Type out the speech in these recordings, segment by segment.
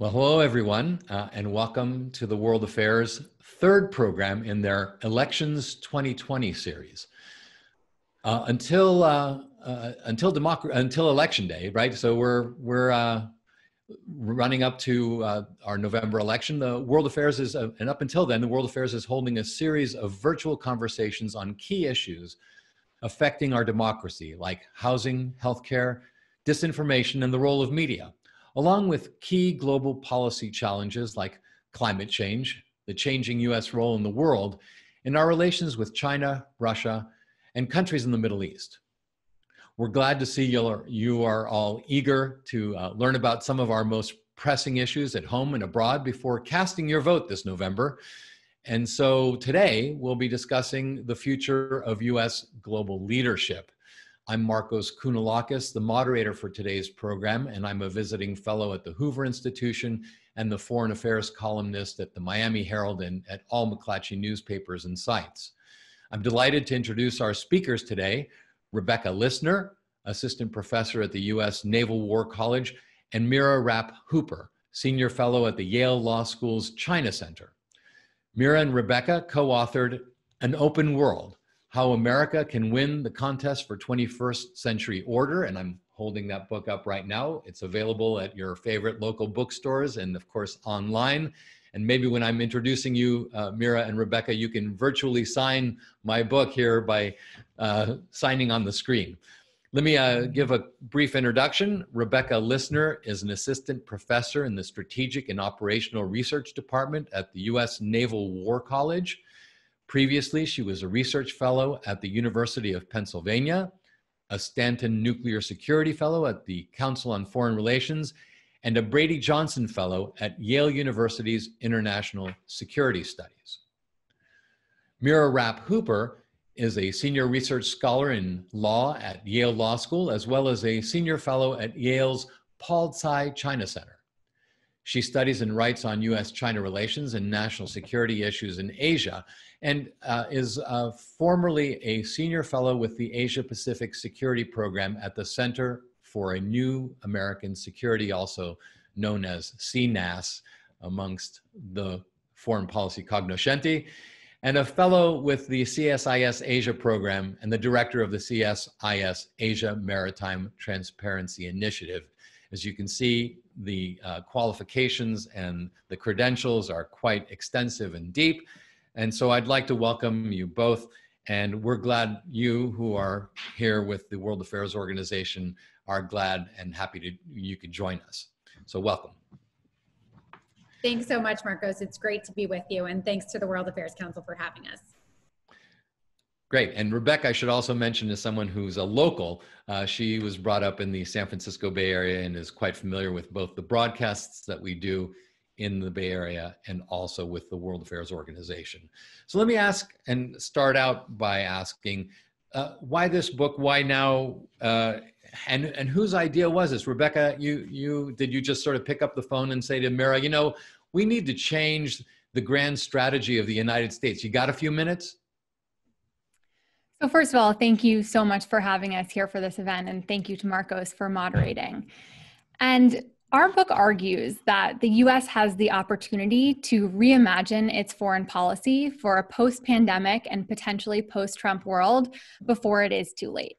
Well, hello, everyone, uh, and welcome to the World Affairs third program in their Elections 2020 series. Uh, until uh, uh until democ- until election day, right? So we're we're uh, running up to uh, our November election. The World Affairs is, and up until then, the World Affairs is holding a series of virtual conversations on key issues affecting our democracy, like housing, healthcare, disinformation, and the role of media along with key global policy challenges like climate change, the changing US role in the world, and our relations with China, Russia, and countries in the Middle East. We're glad to see you are all eager to uh, learn about some of our most pressing issues at home and abroad before casting your vote this November. And so today we'll be discussing the future of US global leadership. I'm Markos Kounalakis, the moderator for today's program, and I'm a visiting fellow at the Hoover Institution and the Foreign Affairs columnist at the Miami Herald and at all McClatchy newspapers and sites. I'm delighted to introduce our speakers today, Rebecca Lissner, assistant professor at the U.S. Naval War College, and Mira Rapp Hooper, senior fellow at the Yale Law School's China Center. Mira and Rebecca co-authored An Open World, how America Can Win the Contest for 21st Century Order. And I'm holding that book up right now. It's available at your favorite local bookstores and, of course, online. And maybe when I'm introducing you, uh, Mira and Rebecca, you can virtually sign my book here by uh, signing on the screen. Let me uh, give a brief introduction. Rebecca Lissner is an assistant professor in the Strategic and Operational Research Department at the U.S. Naval War College. Previously, she was a research fellow at the University of Pennsylvania, a Stanton Nuclear Security Fellow at the Council on Foreign Relations, and a Brady Johnson Fellow at Yale University's International Security Studies. Mira Rapp Hooper is a senior research scholar in law at Yale Law School, as well as a senior fellow at Yale's Paul Tsai China Center. She studies and writes on US China relations and national security issues in Asia and uh, is uh, formerly a senior fellow with the Asia Pacific Security Program at the Center for a New American Security, also known as CNAS, amongst the foreign policy cognoscenti, and a fellow with the CSIS Asia program and the director of the CSIS Asia Maritime Transparency Initiative. As you can see, the uh, qualifications and the credentials are quite extensive and deep. And so I'd like to welcome you both. And we're glad you who are here with the World Affairs Organization are glad and happy to you could join us. So welcome. Thanks so much, Markos. It's great to be with you. And thanks to the World Affairs Council for having us. Great. And Rebecca, I should also mention as someone who's a local, uh, she was brought up in the San Francisco Bay Area and is quite familiar with both the broadcasts that we do in the Bay Area and also with the World Affairs Organization. So let me ask and start out by asking uh, why this book? Why now? Uh, and and whose idea was this? Rebecca, you you did you just sort of pick up the phone and say to Mira, you know, we need to change the grand strategy of the United States. You got a few minutes? So first of all, thank you so much for having us here for this event, and thank you to Markos for moderating. And our book argues that the US has the opportunity to reimagine its foreign policy for a post pandemic and potentially post Trump world before it is too late.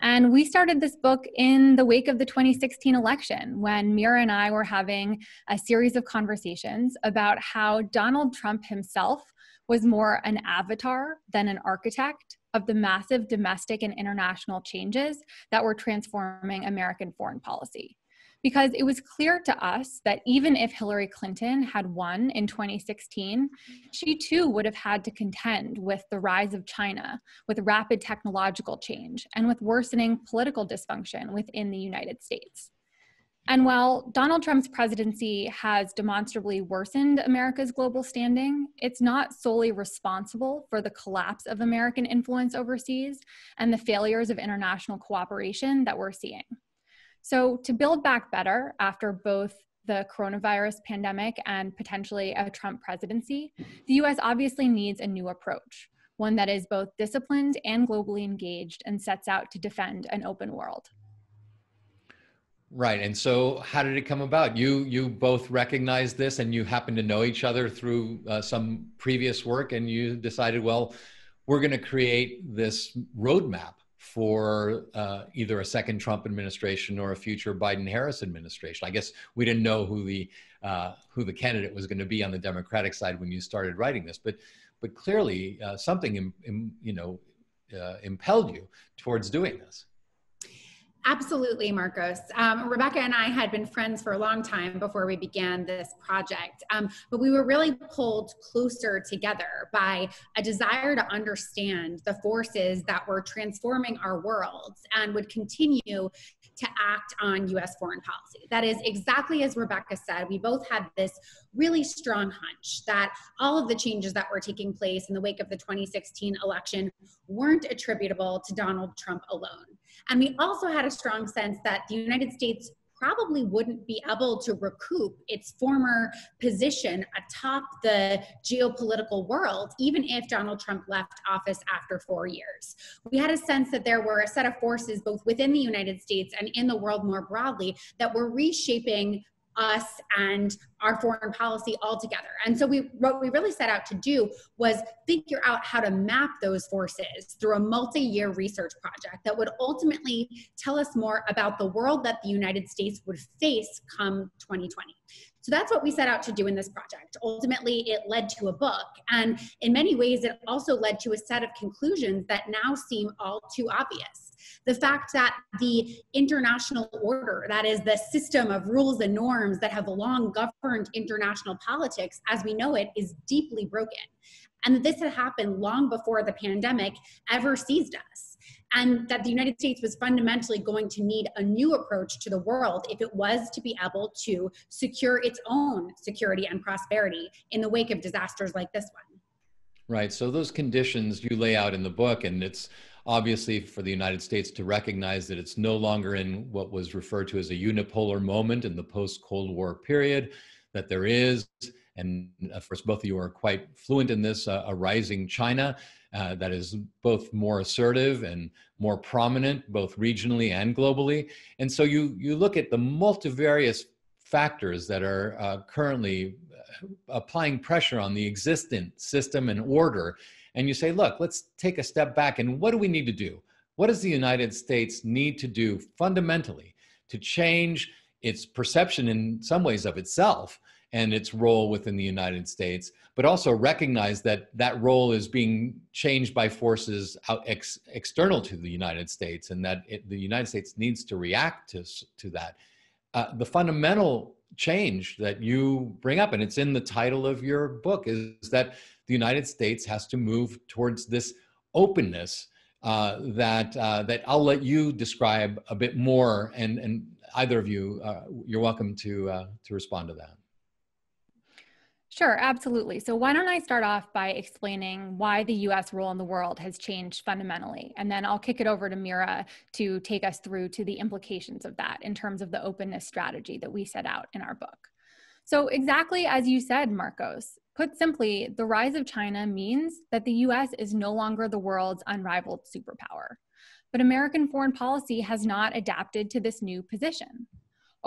And we started this book in the wake of the 2016 election when Mira and I were having a series of conversations about how Donald Trump himself was more an avatar than an architect of the massive domestic and international changes that were transforming American foreign policy because it was clear to us that even if Hillary Clinton had won in 2016, she too would have had to contend with the rise of China, with rapid technological change, and with worsening political dysfunction within the United States. And while Donald Trump's presidency has demonstrably worsened America's global standing, it's not solely responsible for the collapse of American influence overseas and the failures of international cooperation that we're seeing. So, to build back better after both the coronavirus pandemic and potentially a Trump presidency, the US obviously needs a new approach, one that is both disciplined and globally engaged and sets out to defend an open world. Right. And so how did it come about? You you both recognized this and you happen to know each other through uh, some previous work and you decided, well, we're going to create this roadmap for uh, either a second Trump administration or a future Biden-Harris administration. I guess we didn't know who the uh, who the candidate was going to be on the Democratic side when you started writing this, but but clearly uh, something Im, Im, you know uh, impelled you towards doing this. Absolutely, Markos. Um, Rebecca and I had been friends for a long time before we began this project, um, but we were really pulled closer together by a desire to understand the forces that were transforming our worlds and would continue to act on US foreign policy. That is exactly as Rebecca said, we both had this really strong hunch that all of the changes that were taking place in the wake of the 2016 election weren't attributable to Donald Trump alone. And we also had a strong sense that the United States probably wouldn't be able to recoup its former position atop the geopolitical world, even if Donald Trump left office after four years. We had a sense that there were a set of forces both within the United States and in the world more broadly that were reshaping us and our foreign policy altogether. And so we what we really set out to do was figure out how to map those forces through a multi-year research project that would ultimately tell us more about the world that the United States would face come 2020. So that's what we set out to do in this project. Ultimately, it led to a book. And in many ways, it also led to a set of conclusions that now seem all too obvious the fact that the international order, that is the system of rules and norms that have long governed international politics as we know it, is deeply broken. And that this had happened long before the pandemic ever seized us. And that the United States was fundamentally going to need a new approach to the world if it was to be able to secure its own security and prosperity in the wake of disasters like this one. Right. So those conditions you lay out in the book, and it's obviously for the United States to recognize that it's no longer in what was referred to as a unipolar moment in the post Cold War period, that there is, and of course, both of you are quite fluent in this, uh, a rising China uh, that is both more assertive and more prominent, both regionally and globally. And so you, you look at the multivarious factors that are uh, currently uh, applying pressure on the existing system and order and you say, look, let's take a step back and what do we need to do? What does the United States need to do fundamentally to change its perception in some ways of itself and its role within the United States, but also recognize that that role is being changed by forces out ex, external to the United States and that it, the United States needs to react to, to that. Uh, the fundamental change that you bring up, and it's in the title of your book, is that the United States has to move towards this openness uh, that uh, that I'll let you describe a bit more, and and either of you, uh, you're welcome to uh, to respond to that. Sure, absolutely. So, why don't I start off by explaining why the US role in the world has changed fundamentally? And then I'll kick it over to Mira to take us through to the implications of that in terms of the openness strategy that we set out in our book. So, exactly as you said, Markos, Put simply, the rise of China means that the US is no longer the world's unrivaled superpower. But American foreign policy has not adapted to this new position.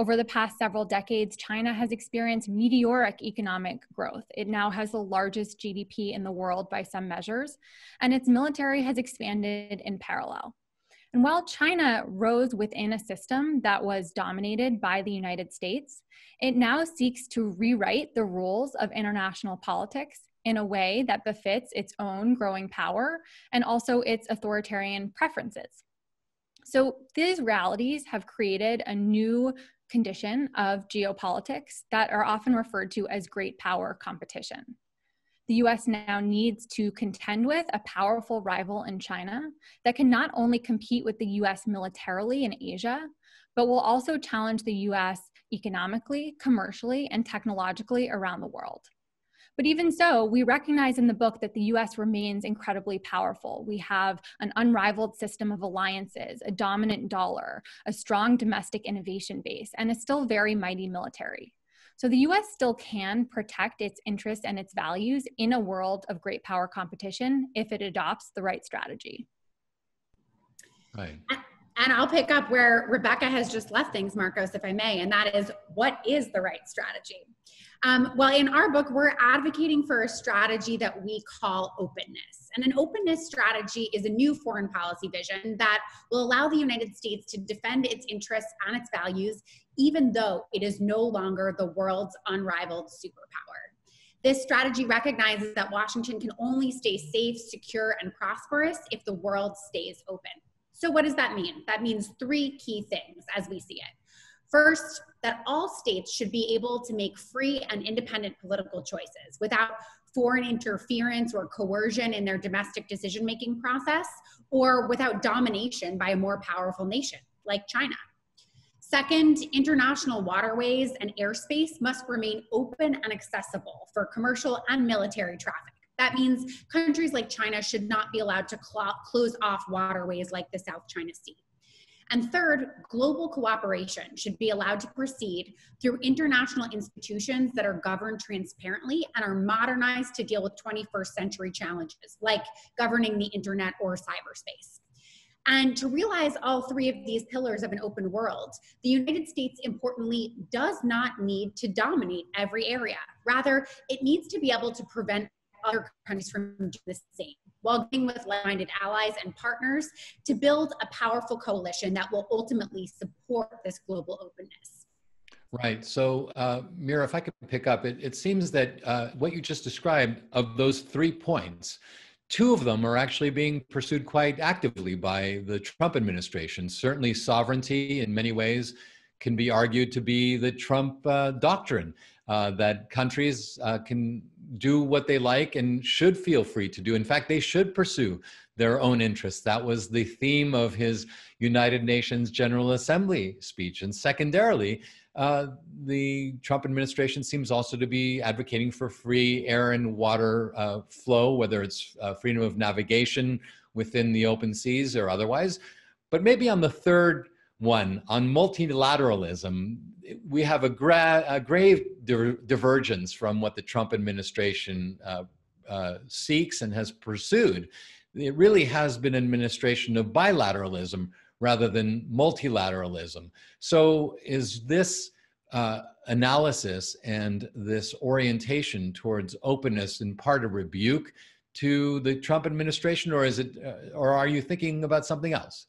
Over the past several decades, China has experienced meteoric economic growth. It now has the largest GDP in the world by some measures, and its military has expanded in parallel. And while China rose within a system that was dominated by the United States, it now seeks to rewrite the rules of international politics in a way that befits its own growing power and also its authoritarian preferences. So these realities have created a new condition of geopolitics that are often referred to as great power competition the US now needs to contend with a powerful rival in China that can not only compete with the US militarily in Asia, but will also challenge the US economically, commercially, and technologically around the world. But even so, we recognize in the book that the US remains incredibly powerful. We have an unrivaled system of alliances, a dominant dollar, a strong domestic innovation base, and a still very mighty military. So the US still can protect its interests and its values in a world of great power competition if it adopts the right strategy. Right. and I'll pick up where Rebecca has just left things, Markos, if I may, and that is what is the right strategy? Um, well, in our book, we're advocating for a strategy that we call openness. And an openness strategy is a new foreign policy vision that will allow the United States to defend its interests and its values, even though it is no longer the world's unrivaled superpower. This strategy recognizes that Washington can only stay safe, secure, and prosperous if the world stays open. So, what does that mean? That means three key things as we see it. First, that all states should be able to make free and independent political choices without foreign interference or coercion in their domestic decision making process or without domination by a more powerful nation like China. Second, international waterways and airspace must remain open and accessible for commercial and military traffic. That means countries like China should not be allowed to cl- close off waterways like the South China Sea. And third, global cooperation should be allowed to proceed through international institutions that are governed transparently and are modernized to deal with 21st century challenges like governing the internet or cyberspace. And to realize all three of these pillars of an open world, the United States importantly does not need to dominate every area. Rather, it needs to be able to prevent other countries from doing the same, while with like-minded allies and partners to build a powerful coalition that will ultimately support this global openness. Right. So, uh, Mira, if I could pick up, it, it seems that uh, what you just described of those three points, two of them are actually being pursued quite actively by the Trump administration. Certainly, sovereignty in many ways can be argued to be the Trump uh, doctrine uh, that countries uh, can do what they like and should feel free to do. In fact, they should pursue their own interests. That was the theme of his United Nations General Assembly speech. And secondarily, uh, the Trump administration seems also to be advocating for free air and water uh, flow, whether it's uh, freedom of navigation within the open seas or otherwise. But maybe on the third one, on multilateralism, we have a, gra- a grave di- divergence from what the Trump administration uh, uh, seeks and has pursued. It really has been an administration of bilateralism rather than multilateralism. So, is this uh, analysis and this orientation towards openness in part a rebuke to the Trump administration, or is it, uh, or are you thinking about something else?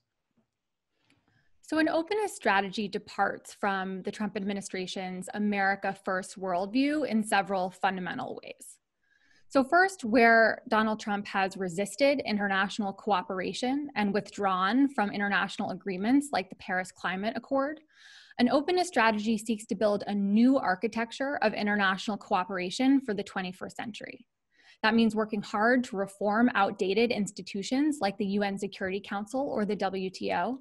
So, an openness strategy departs from the Trump administration's America First worldview in several fundamental ways. So, first, where Donald Trump has resisted international cooperation and withdrawn from international agreements like the Paris Climate Accord, an openness strategy seeks to build a new architecture of international cooperation for the 21st century. That means working hard to reform outdated institutions like the UN Security Council or the WTO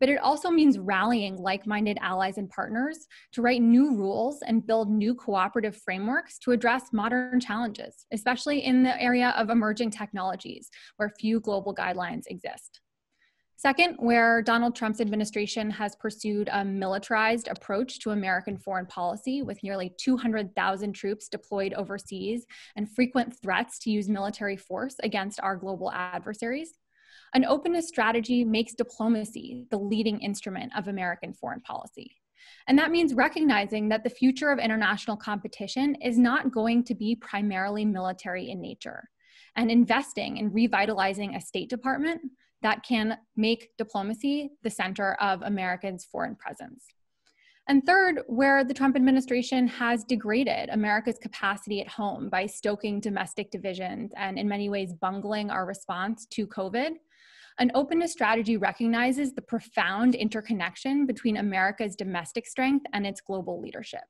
but it also means rallying like minded allies and partners to write new rules and build new cooperative frameworks to address modern challenges, especially in the area of emerging technologies where few global guidelines exist. Second, where Donald Trump's administration has pursued a militarized approach to American foreign policy with nearly 200,000 troops deployed overseas and frequent threats to use military force against our global adversaries. An openness strategy makes diplomacy the leading instrument of American foreign policy. And that means recognizing that the future of international competition is not going to be primarily military in nature, and investing in revitalizing a State Department that can make diplomacy the center of Americans' foreign presence. And third, where the Trump administration has degraded America's capacity at home by stoking domestic divisions and, in many ways, bungling our response to COVID, an openness strategy recognizes the profound interconnection between America's domestic strength and its global leadership.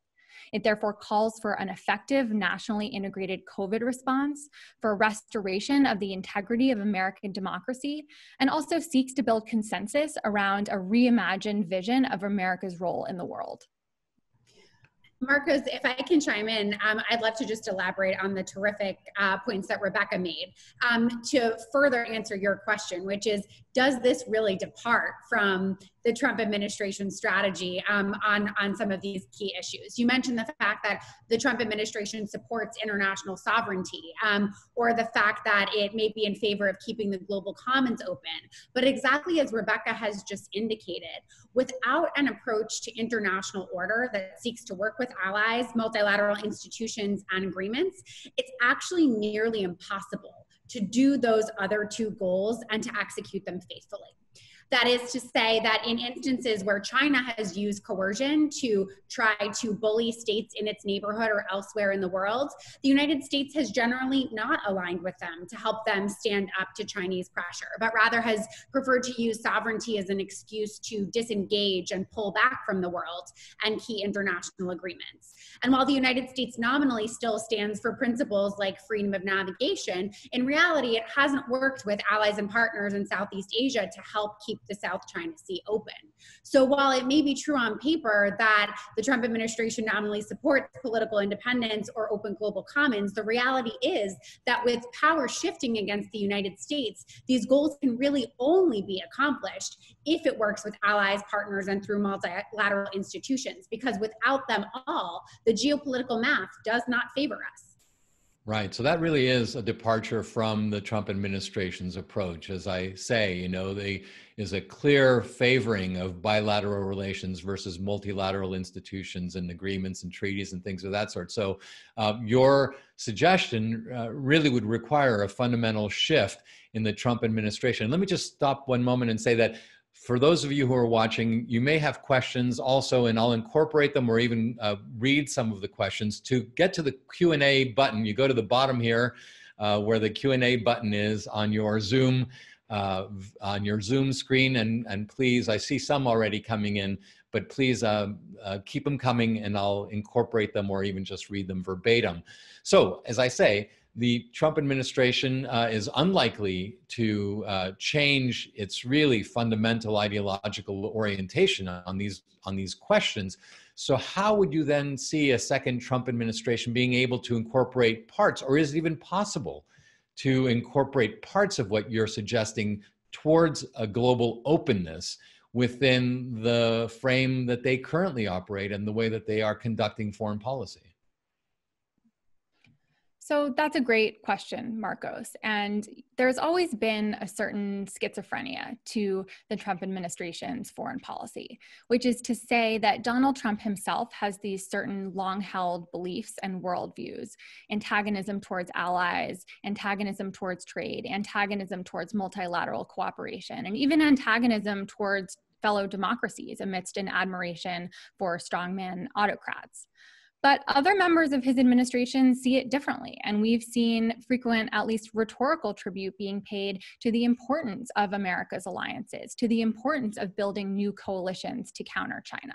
It therefore calls for an effective nationally integrated COVID response, for restoration of the integrity of American democracy, and also seeks to build consensus around a reimagined vision of America's role in the world. Markos, if I can chime in, um, I'd love to just elaborate on the terrific uh, points that Rebecca made um, to further answer your question, which is Does this really depart from the Trump administration strategy um, on, on some of these key issues. You mentioned the fact that the Trump administration supports international sovereignty, um, or the fact that it may be in favor of keeping the global commons open. But exactly as Rebecca has just indicated, without an approach to international order that seeks to work with allies, multilateral institutions, and agreements, it's actually nearly impossible to do those other two goals and to execute them faithfully. That is to say that in instances where China has used coercion to try to bully states in its neighborhood or elsewhere in the world, the United States has generally not aligned with them to help them stand up to Chinese pressure, but rather has preferred to use sovereignty as an excuse to disengage and pull back from the world and key international agreements. And while the United States nominally still stands for principles like freedom of navigation, in reality, it hasn't worked with allies and partners in Southeast Asia to help keep keep the South China Sea open. So while it may be true on paper that the Trump administration nominally supports political independence or open global commons, the reality is that with power shifting against the United States, these goals can really only be accomplished if it works with allies, partners, and through multilateral institutions, because without them all, the geopolitical math does not favor us. Right. So that really is a departure from the Trump administration's approach. As I say, you know, there is a clear favoring of bilateral relations versus multilateral institutions and agreements and treaties and things of that sort. So um, your suggestion uh, really would require a fundamental shift in the Trump administration. Let me just stop one moment and say that for those of you who are watching, you may have questions also, and I'll incorporate them or even uh, read some of the questions. To get to the Q&A button, you go to the bottom here uh, where the Q&A button is on your Zoom uh, on your Zoom screen, and, and please, I see some already coming in, but please uh, uh, keep them coming and I'll incorporate them or even just read them verbatim. So as I say, the Trump administration uh, is unlikely to uh, change its really fundamental ideological orientation on these on these questions. So how would you then see a second Trump administration being able to incorporate parts, or is it even possible to incorporate parts of what you're suggesting towards a global openness within the frame that they currently operate and the way that they are conducting foreign policy? So that's a great question, Markos. And there's always been a certain schizophrenia to the Trump administration's foreign policy, which is to say that Donald Trump himself has these certain long held beliefs and worldviews antagonism towards allies, antagonism towards trade, antagonism towards multilateral cooperation, and even antagonism towards fellow democracies amidst an admiration for strongman autocrats. But other members of his administration see it differently, and we've seen frequent, at least rhetorical tribute being paid to the importance of America's alliances, to the importance of building new coalitions to counter China.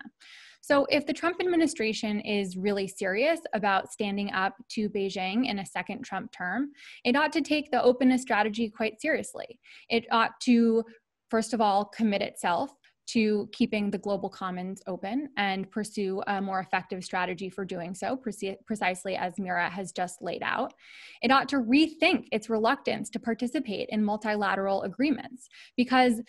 So, if the Trump administration is really serious about standing up to Beijing in a second Trump term, it ought to take the openness strategy quite seriously. It ought to, first of all, commit itself to keeping the global commons open and pursue a more effective strategy for doing so, precisely as Mira has just laid out. It ought to rethink its reluctance to participate in multilateral agreements because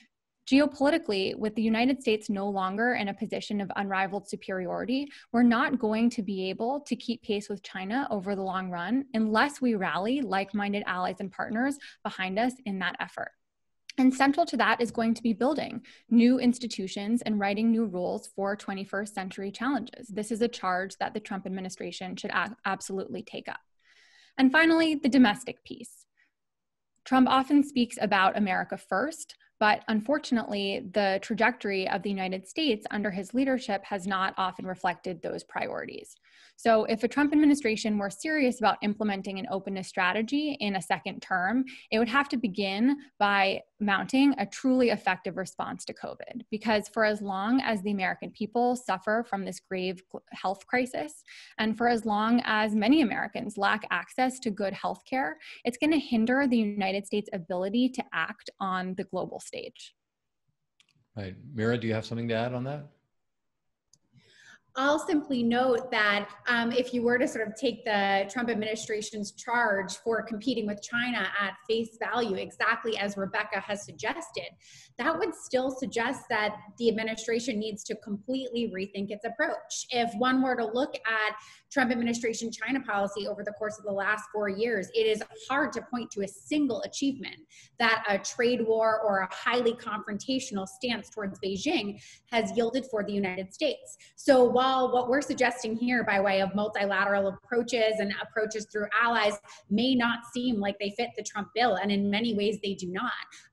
geopolitically, with the United States no longer in a position of unrivaled superiority, we're not going to be able to keep pace with China over the long run unless we rally like minded allies and partners behind us in that effort. And central to that is going to be building new institutions and writing new rules for 21st century challenges. This is a charge that the Trump administration should absolutely take up. And finally, the domestic piece. Trump often speaks about America first, but unfortunately, the trajectory of the United States under his leadership has not often reflected those priorities. So, if a Trump administration were serious about implementing an openness strategy in a second term, it would have to begin by mounting a truly effective response to COVID. Because for as long as the American people suffer from this grave health crisis, and for as long as many Americans lack access to good health care, it's going to hinder the United States' ability to act on the global stage. Right. Mira, do you have something to add on that? I'll simply note that um, if you were to sort of take the Trump administration's charge for competing with China at face value, exactly as Rebecca has suggested, that would still suggest that the administration needs to completely rethink its approach. If one were to look at Trump administration China policy over the course of the last four years, it is hard to point to a single achievement that a trade war or a highly confrontational stance towards Beijing has yielded for the United States. So while what we're suggesting here by way of multilateral approaches and approaches through allies may not seem like they fit the Trump bill, and in many ways they do not,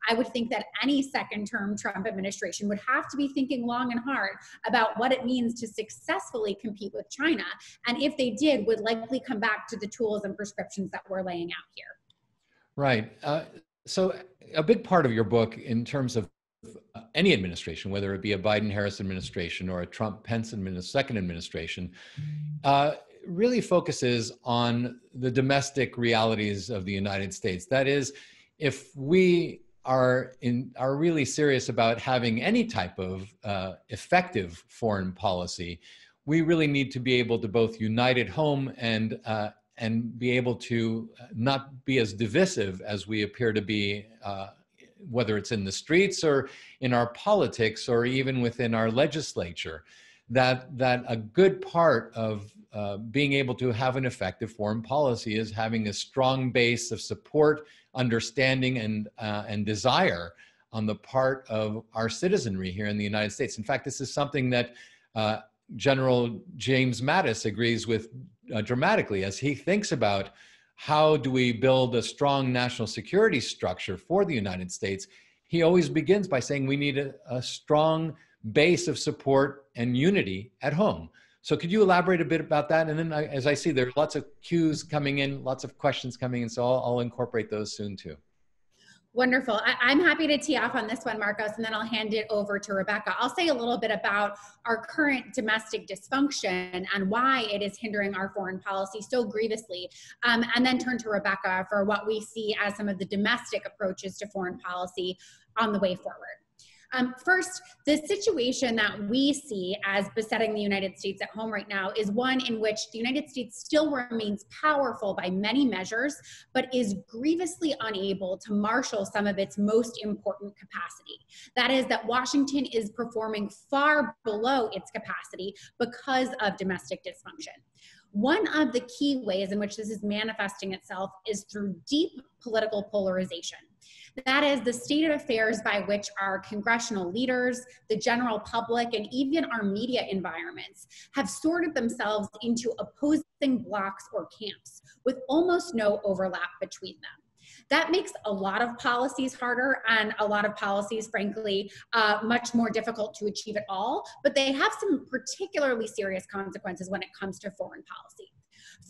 I would think that any second term Trump administration would have to be thinking long and hard about what it means to successfully compete with China. And if they did, would likely come back to the tools and prescriptions that we're laying out here. Right. Uh, so, a big part of your book, in terms of any administration, whether it be a Biden Harris administration or a Trump Pence second administration, uh, really focuses on the domestic realities of the United States. That is, if we are in are really serious about having any type of uh, effective foreign policy, we really need to be able to both unite at home and uh, and be able to not be as divisive as we appear to be, uh, whether it's in the streets or in our politics or even within our legislature. That that a good part of uh, being able to have an effective foreign policy is having a strong base of support, understanding, and uh, and desire on the part of our citizenry here in the United States. In fact, this is something that uh, General James Mattis agrees with uh, dramatically as he thinks about how do we build a strong national security structure for the United States. He always begins by saying we need a, a strong base of support and unity at home. So could you elaborate a bit about that? And then I, as I see, there are lots of cues coming in, lots of questions coming in, so I'll, I'll incorporate those soon too. Wonderful. I, am happy to tee off on this one, Markos, and then I'll hand it over to Rebecca. I'll say a little bit about our current domestic dysfunction and why it is hindering our foreign policy so grievously, um, and then turn to Rebecca for what we see as some of the domestic approaches to foreign policy on the way forward. Um, first, the situation that we see as besetting the United States at home right now is one in which the United States still remains powerful by many measures, but is grievously unable to marshal some of its most important capacity. That is, that Washington is performing far below its capacity because of domestic dysfunction. One of the key ways in which this is manifesting itself is through deep political polarization. That is the state of affairs by which our congressional leaders, the general public, and even our media environments have sorted themselves into opposing blocks or camps with almost no overlap between them. That makes a lot of policies harder and a lot of policies frankly uh, much more difficult to achieve at all but they have some particularly serious consequences when it comes to foreign policy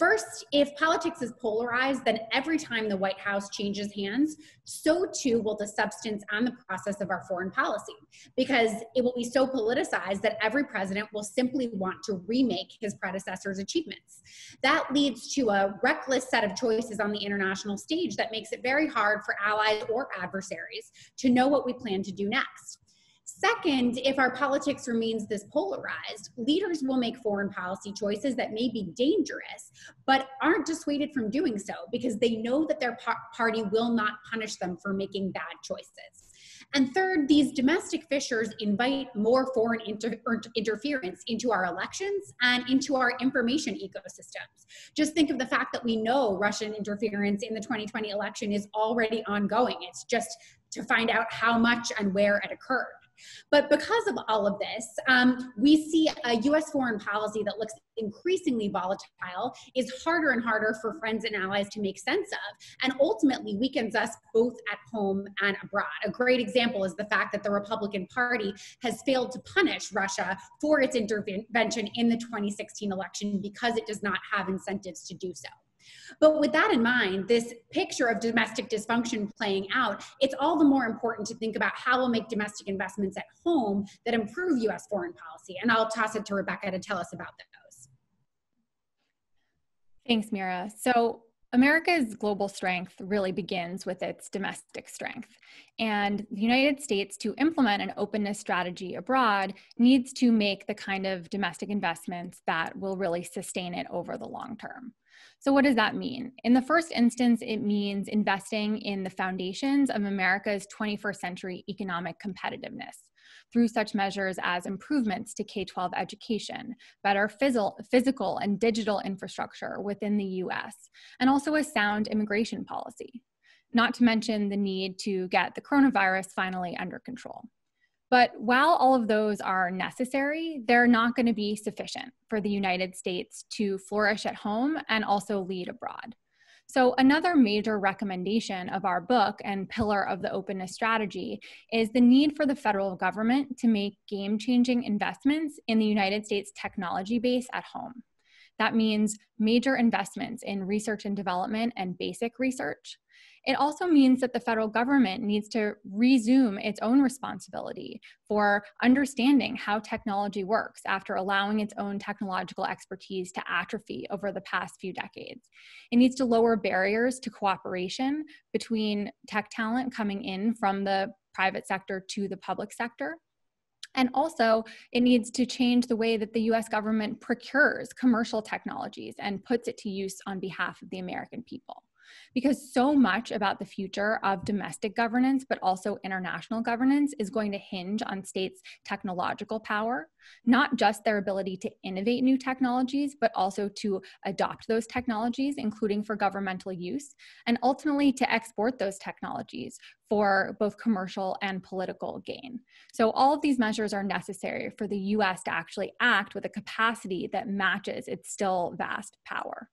First, if politics is polarized, then every time the White House changes hands, so too will the substance and the process of our foreign policy, because it will be so politicized that every president will simply want to remake his predecessor's achievements. That leads to a reckless set of choices on the international stage that makes it very hard for allies or adversaries to know what we plan to do next. Second, if our politics remains this polarized, leaders will make foreign policy choices that may be dangerous, but aren't dissuaded from doing so because they know that their party will not punish them for making bad choices. And third, these domestic fissures invite more foreign inter interference into our elections and into our information ecosystems. Just think of the fact that we know Russian interference in the 2020 election is already ongoing. It's just to find out how much and where it occurred. But because of all of this, um, we see a US foreign policy that looks increasingly volatile, is harder and harder for friends and allies to make sense of, and ultimately weakens us both at home and abroad. A great example is the fact that the Republican Party has failed to punish Russia for its intervention in the 2016 election because it does not have incentives to do so. But with that in mind, this picture of domestic dysfunction playing out, it's all the more important to think about how we'll make domestic investments at home that improve US foreign policy. And I'll toss it to Rebecca to tell us about those. Thanks, Mira. So America's global strength really begins with its domestic strength. And the United States, to implement an openness strategy abroad, needs to make the kind of domestic investments that will really sustain it over the long term. So, what does that mean? In the first instance, it means investing in the foundations of America's 21st century economic competitiveness through such measures as improvements to K 12 education, better physical and digital infrastructure within the US, and also a sound immigration policy, not to mention the need to get the coronavirus finally under control. But while all of those are necessary, they're not going to be sufficient for the United States to flourish at home and also lead abroad. So, another major recommendation of our book and pillar of the openness strategy is the need for the federal government to make game changing investments in the United States technology base at home. That means major investments in research and development and basic research, it also means that the federal government needs to resume its own responsibility for understanding how technology works after allowing its own technological expertise to atrophy over the past few decades. It needs to lower barriers to cooperation between tech talent coming in from the private sector to the public sector. And also, it needs to change the way that the US government procures commercial technologies and puts it to use on behalf of the American people because so much about the future of domestic governance, but also international governance, is going to hinge on states' technological power, not just their ability to innovate new technologies, but also to adopt those technologies, including for governmental use, and ultimately to export those technologies for both commercial and political gain. So, all of these measures are necessary for the US to actually act with a capacity that matches its still vast power.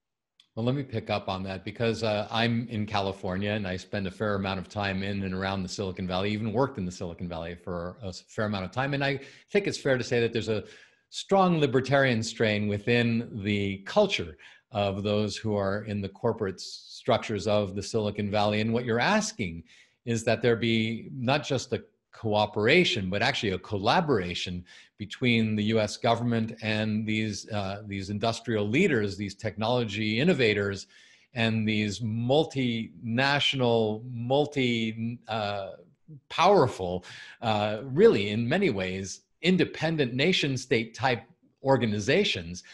Well, let me pick up on that because uh, I'm in California and I spend a fair amount of time in and around the Silicon Valley, even worked in the Silicon Valley for a fair amount of time. And I think it's fair to say that there's a strong libertarian strain within the culture of those who are in the corporate structures of the Silicon Valley. And what you're asking is that there be not just a cooperation, but actually a collaboration between the U.S. government and these uh, these industrial leaders, these technology innovators, and these multinational, multi uh, powerful, uh, really in many ways independent nation state type organizations,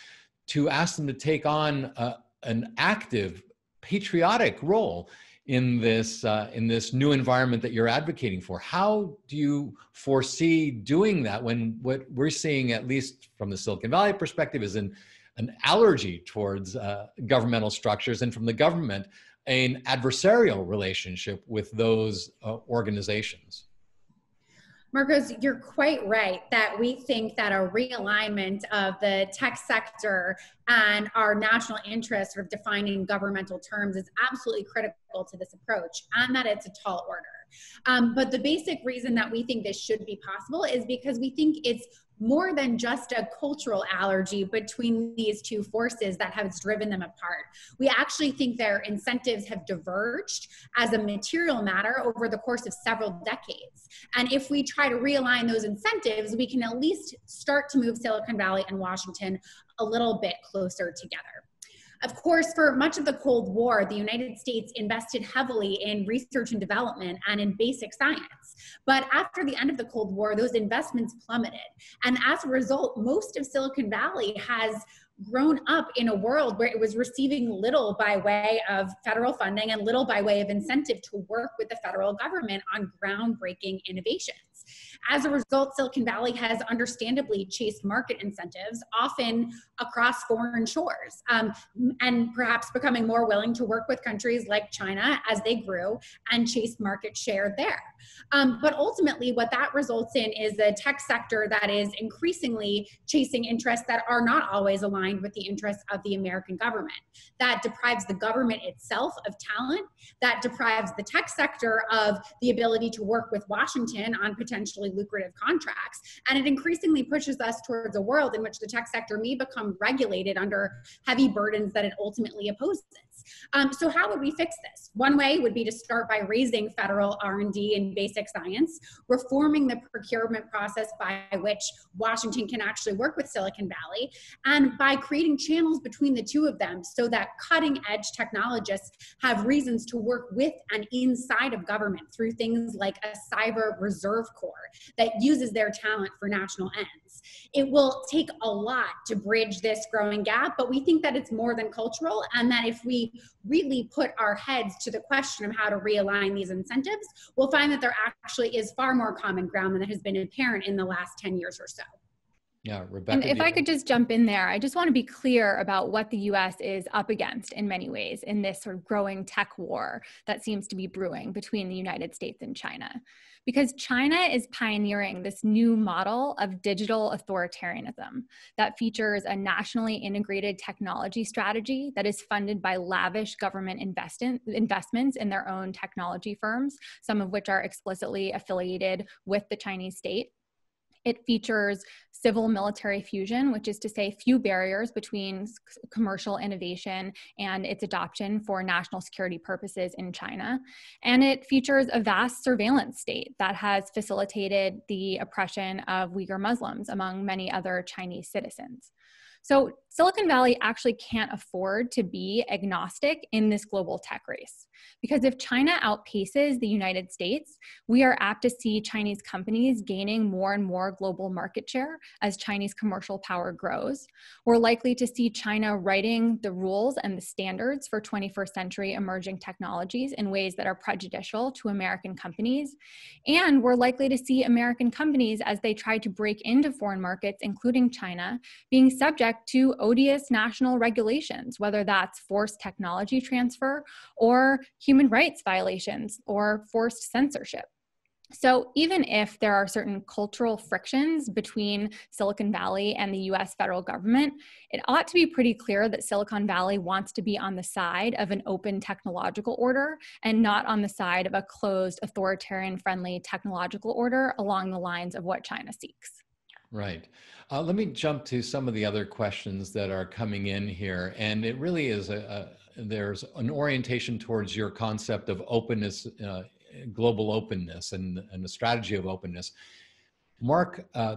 to ask them to take on uh, an active patriotic role in this uh, in this new environment that you're advocating for? How do you foresee doing that when what we're seeing at least from the silicon valley perspective is an an allergy towards uh, governmental structures and from the government an adversarial relationship with those uh, organizations Markos, you're quite right that we think that a realignment of the tech sector and our national interest of defining governmental terms is absolutely critical to this approach and that it's a tall order. Um, but the basic reason that we think this should be possible is because we think it's more than just a cultural allergy between these two forces that has driven them apart. We actually think their incentives have diverged as a material matter over the course of several decades. And if we try to realign those incentives, we can at least start to move Silicon Valley and Washington a little bit closer together. Of course, for much of the Cold War, the United States invested heavily in research and development and in basic science. But after the end of the Cold War, those investments plummeted. And as a result, most of Silicon Valley has grown up in a world where it was receiving little by way of federal funding and little by way of incentive to work with the federal government on groundbreaking innovations. As a result, Silicon Valley has understandably chased market incentives, often across foreign shores, um, and perhaps becoming more willing to work with countries like China as they grew and chase market share there. Um, but ultimately, what that results in is a tech sector that is increasingly chasing interests that are not always aligned with the interests of the American government. That deprives the government itself of talent, that deprives the tech sector of the ability to work with Washington on potentially lucrative contracts. And it increasingly pushes us towards a world in which the tech sector may become regulated under heavy burdens that it ultimately opposes. Um, so how would we fix this? One way would be to start by raising federal R&D in basic science, reforming the procurement process by which Washington can actually work with Silicon Valley, and by creating channels between the two of them so that cutting edge technologists have reasons to work with and inside of government through things like a cyber reserve corps that uses their talent for national ends. It will take a lot to bridge this growing gap, but we think that it's more than cultural and that if we really put our heads to the question of how to realign these incentives, we'll find that there actually is far more common ground than has been apparent in the last 10 years or so. Yeah, Rebecca. And if I could just jump in there, I just want to be clear about what the US is up against in many ways in this sort of growing tech war that seems to be brewing between the United States and China because China is pioneering this new model of digital authoritarianism that features a nationally integrated technology strategy that is funded by lavish government invest- investments in their own technology firms, some of which are explicitly affiliated with the Chinese state. It features civil military fusion, which is to say, few barriers between commercial innovation and its adoption for national security purposes in China. And it features a vast surveillance state that has facilitated the oppression of Uyghur Muslims, among many other Chinese citizens. So Silicon Valley actually can't afford to be agnostic in this global tech race. Because if China outpaces the United States, we are apt to see Chinese companies gaining more and more global market share as Chinese commercial power grows. We're likely to see China writing the rules and the standards for 21st century emerging technologies in ways that are prejudicial to American companies. And we're likely to see American companies, as they try to break into foreign markets, including China, being subject to odious national regulations, whether that's forced technology transfer or human rights violations or forced censorship. So, even if there are certain cultural frictions between Silicon Valley and the US federal government, it ought to be pretty clear that Silicon Valley wants to be on the side of an open technological order and not on the side of a closed, authoritarian friendly technological order along the lines of what China seeks. Right. Uh, let me jump to some of the other questions that are coming in here. And it really is a, a there's an orientation towards your concept of openness, uh, global openness, and, and the strategy of openness. Mark uh,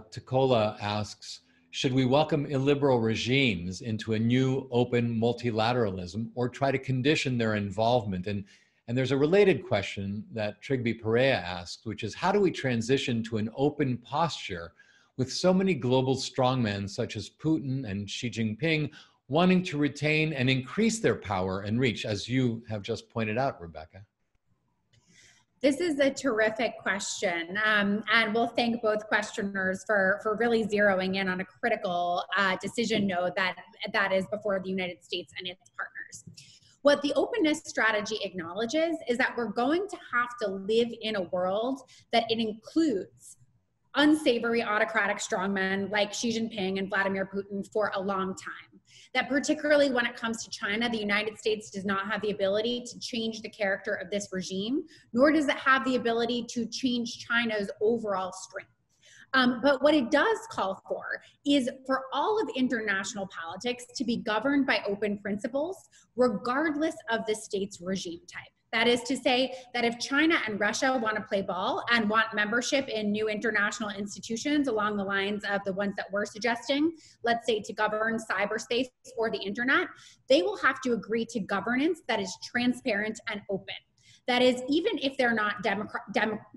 asks, should we welcome illiberal regimes into a new open multilateralism or try to condition their involvement? And, and there's a related question that Trigby Perea asked, which is how do we transition to an open posture with so many global strongmen such as Putin and Xi Jinping wanting to retain and increase their power and reach, as you have just pointed out, Rebecca? This is a terrific question, um, and we'll thank both questioners for, for really zeroing in on a critical uh, decision node that, that is before the United States and its partners. What the openness strategy acknowledges is that we're going to have to live in a world that it includes unsavory autocratic strongmen like Xi Jinping and Vladimir Putin for a long time. That particularly when it comes to China, the United States does not have the ability to change the character of this regime, nor does it have the ability to change China's overall strength. Um, but what it does call for is for all of international politics to be governed by open principles, regardless of the state's regime type. That is to say that if China and Russia want to play ball and want membership in new international institutions along the lines of the ones that we're suggesting, let's say to govern cyberspace or the internet, they will have to agree to governance that is transparent and open. That is, even if they're not dem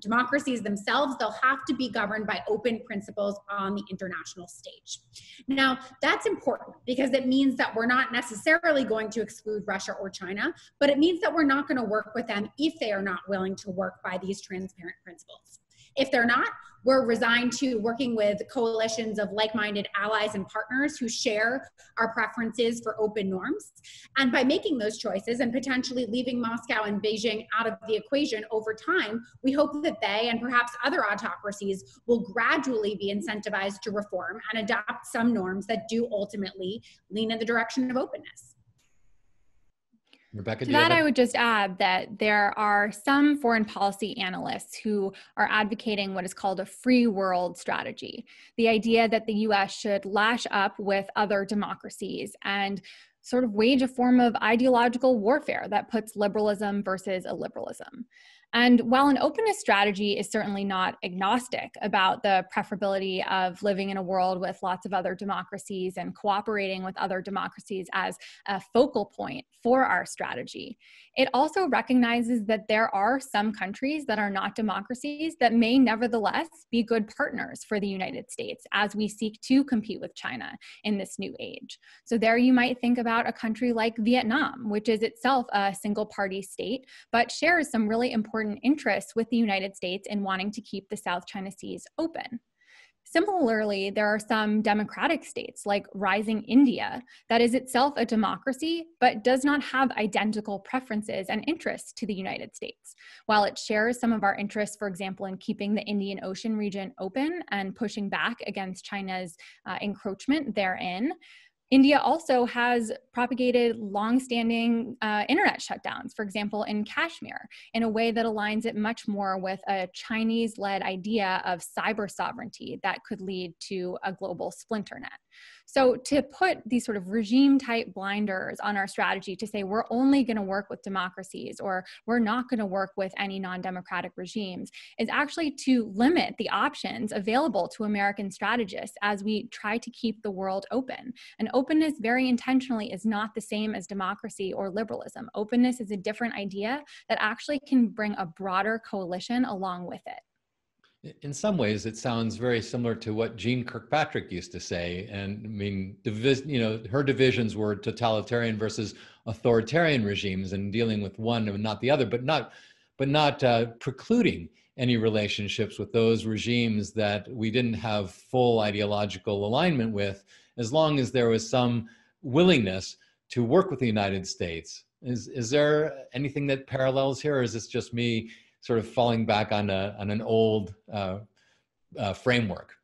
democracies themselves, they'll have to be governed by open principles on the international stage. Now, that's important because it means that we're not necessarily going to exclude Russia or China, but it means that we're not going to work with them if they are not willing to work by these transparent principles. If they're not, we're resigned to working with coalitions of like-minded allies and partners who share our preferences for open norms. And by making those choices and potentially leaving Moscow and Beijing out of the equation over time, we hope that they and perhaps other autocracies will gradually be incentivized to reform and adopt some norms that do ultimately lean in the direction of openness. Rebecca, to that, I would just add that there are some foreign policy analysts who are advocating what is called a free world strategy the idea that the US should lash up with other democracies and sort of wage a form of ideological warfare that puts liberalism versus illiberalism. And while an openness strategy is certainly not agnostic about the preferability of living in a world with lots of other democracies and cooperating with other democracies as a focal point for our strategy, it also recognizes that there are some countries that are not democracies that may nevertheless be good partners for the United States as we seek to compete with China in this new age. So, there you might think about a country like Vietnam, which is itself a single party state, but shares some really important interests with the United States in wanting to keep the South China Seas open. Similarly, there are some democratic states like rising India that is itself a democracy but does not have identical preferences and interests to the United States. While it shares some of our interests, for example, in keeping the Indian Ocean region open and pushing back against China's uh, encroachment therein, India also has propagated long-standing uh, internet shutdowns, for example, in Kashmir, in a way that aligns it much more with a Chinese-led idea of cyber sovereignty that could lead to a global splinter net. So to put these sort of regime type blinders on our strategy to say we're only going to work with democracies or we're not going to work with any non-democratic regimes is actually to limit the options available to American strategists as we try to keep the world open. And openness very intentionally is not the same as democracy or liberalism. Openness is a different idea that actually can bring a broader coalition along with it in some ways it sounds very similar to what Jeane Kirkpatrick used to say and i mean divis- you know her divisions were totalitarian versus authoritarian regimes and dealing with one and not the other but not but not uh, precluding any relationships with those regimes that we didn't have full ideological alignment with as long as there was some willingness to work with the united states. Is is there anything that parallels here or is this just me sort of falling back on, a, on an old uh, uh, framework?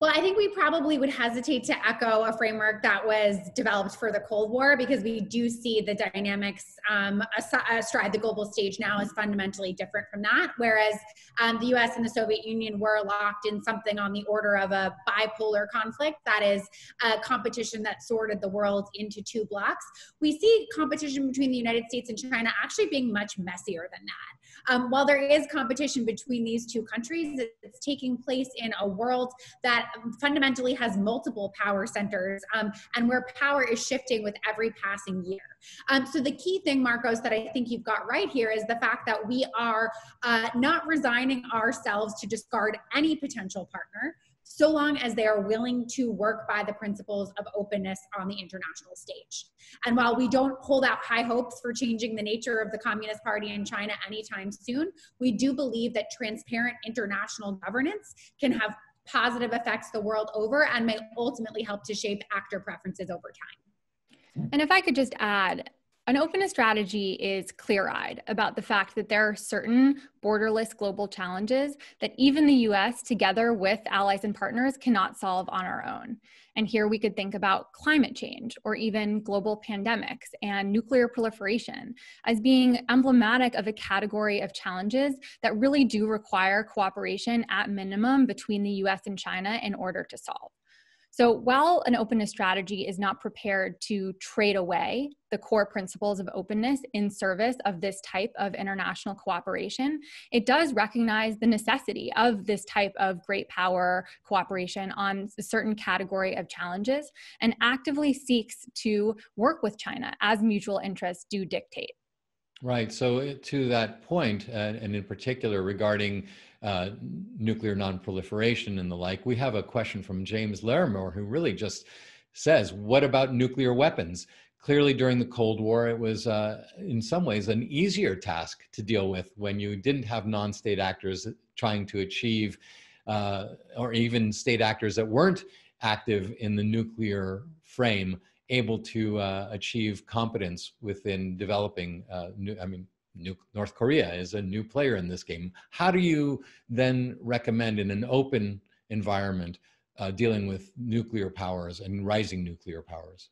Well, I think we probably would hesitate to echo a framework that was developed for the Cold War because we do see the dynamics um, astride the global stage now is fundamentally different from that. Whereas um, the US and the Soviet Union were locked in something on the order of a bipolar conflict that is a competition that sorted the world into two blocks. We see competition between the United States and China actually being much messier than that. Um, while there is competition between these two countries, it's taking place in a world that fundamentally has multiple power centers um, and where power is shifting with every passing year. Um, so the key thing, Markos, that I think you've got right here is the fact that we are uh, not resigning ourselves to discard any potential partner so long as they are willing to work by the principles of openness on the international stage. And while we don't hold out high hopes for changing the nature of the Communist Party in China anytime soon, we do believe that transparent international governance can have positive effects the world over and may ultimately help to shape actor preferences over time. And if I could just add, an openness strategy is clear eyed about the fact that there are certain borderless global challenges that even the US, together with allies and partners, cannot solve on our own. And here we could think about climate change or even global pandemics and nuclear proliferation as being emblematic of a category of challenges that really do require cooperation at minimum between the US and China in order to solve. So while an openness strategy is not prepared to trade away the core principles of openness in service of this type of international cooperation, it does recognize the necessity of this type of great power cooperation on a certain category of challenges and actively seeks to work with China as mutual interests do dictate. Right. So, to that point, uh, and in particular regarding uh, nuclear nonproliferation and the like, we have a question from James Larimore who really just says, What about nuclear weapons? Clearly, during the Cold War, it was uh, in some ways an easier task to deal with when you didn't have non state actors trying to achieve, uh, or even state actors that weren't active in the nuclear frame able to uh, achieve competence within developing uh, new, I mean, new, North Korea is a new player in this game. How do you then recommend in an open environment uh, dealing with nuclear powers and rising nuclear powers?